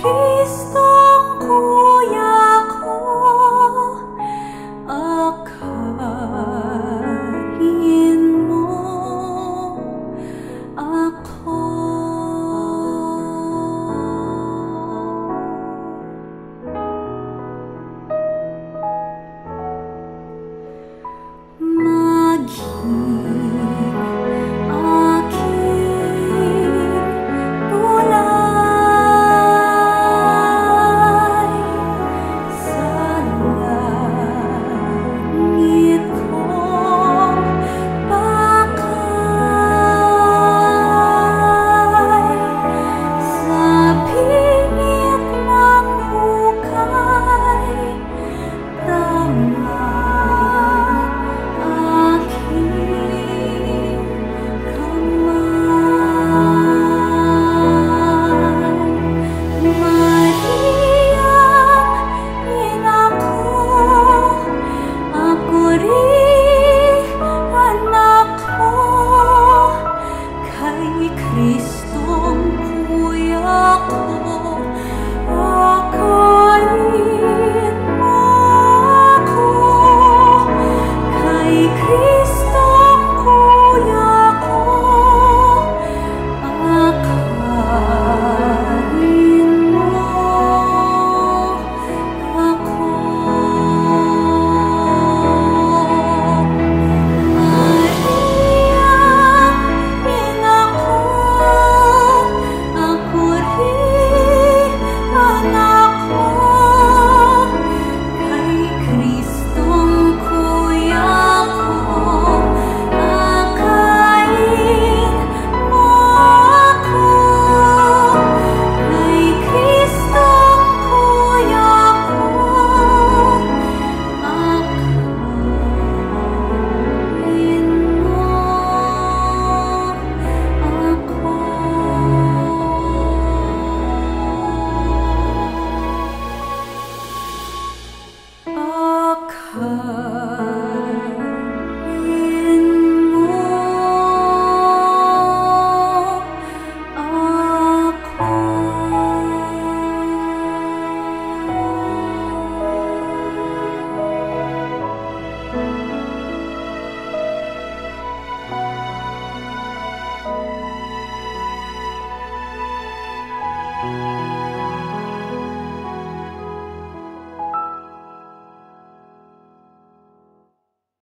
Cristo